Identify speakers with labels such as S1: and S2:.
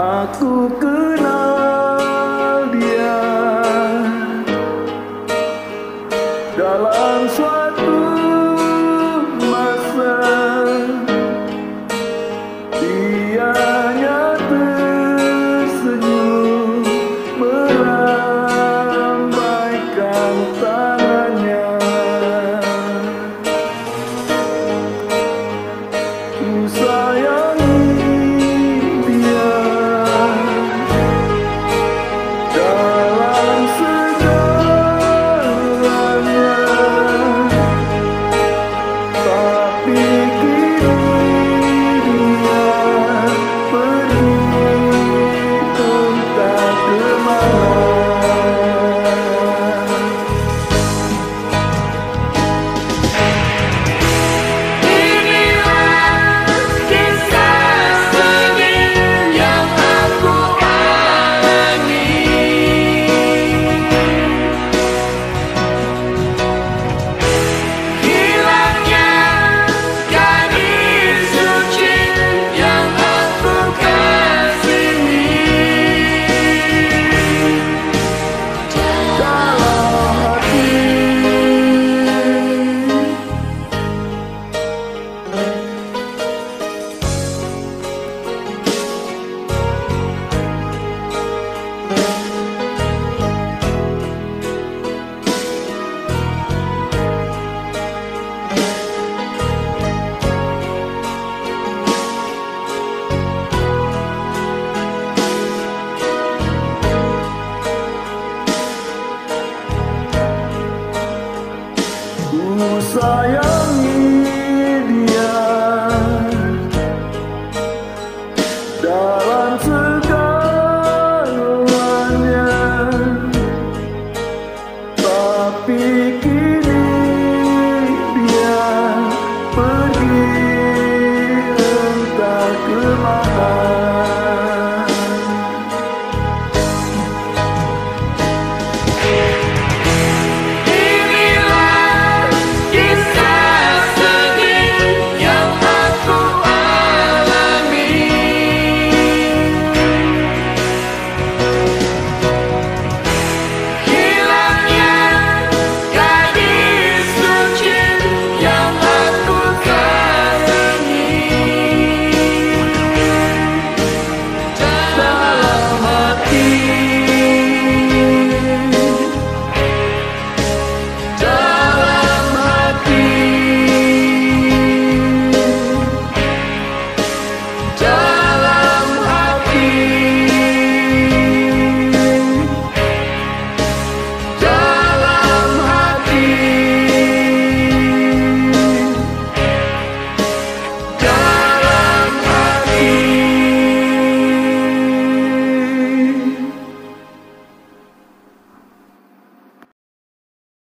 S1: Aku kenal dia dalam suatu masa. Dia hanya tersenyum melambaikan tangannya. Ku sayangi dia. Dalam segalanya tapi kita